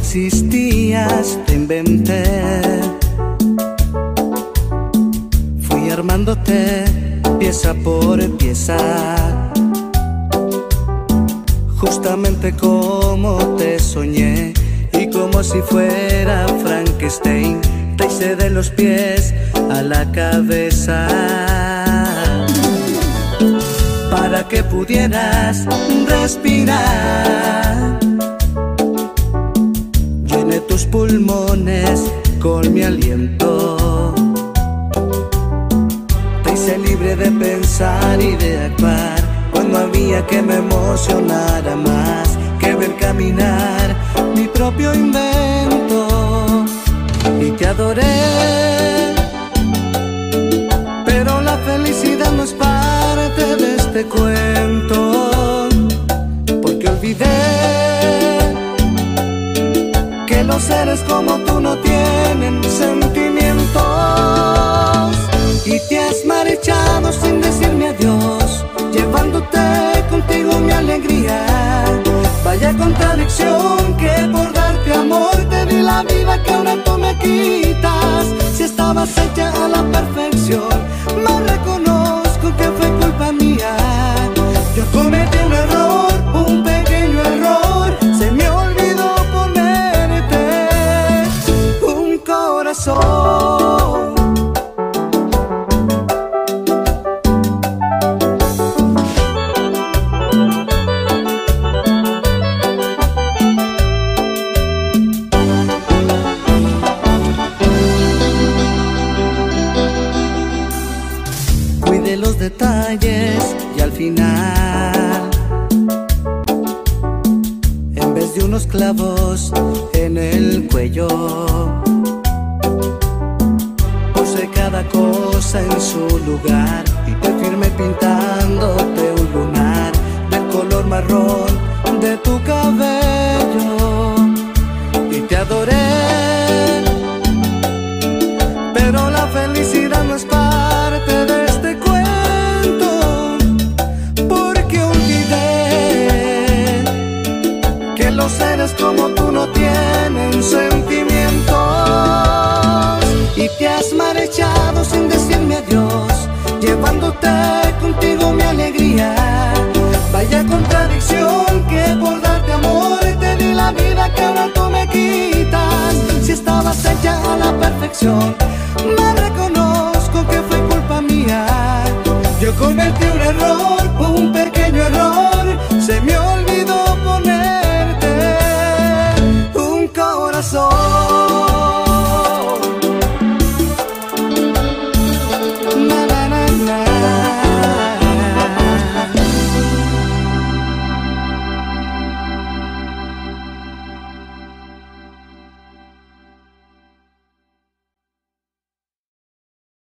existías, te inventé. Fui armándote pieza por pieza, justamente como te soñé y como si fuera Frankenstein, te hice de los pies a la cabeza. Para que pudieras respirar tus pulmones con mi aliento. Libre de pensar y de actuar Cuando había que me emocionara más Que ver caminar mi propio invento. Y te adoré Pero la felicidad no es parte de este cuento Porque olvidé los seres como tú no tienen sentimientos y te has marchado sin decirme adiós, llevándote contigo mi alegría. Vaya contradicción que por darte amor te di la vida que ahora tú me quitas. Si estabas hecha a la perfección, los detalles y al final En vez de unos clavos en el cuello Puse cada cosa en su lugar Y te firmé pintándote contigo mi alegría. Vaya contradicción que por darte amor te di la vida que ahora tú me quitas. Si estabas hecha a la perfección, me reconozco que fue culpa mía. Yo cometí un error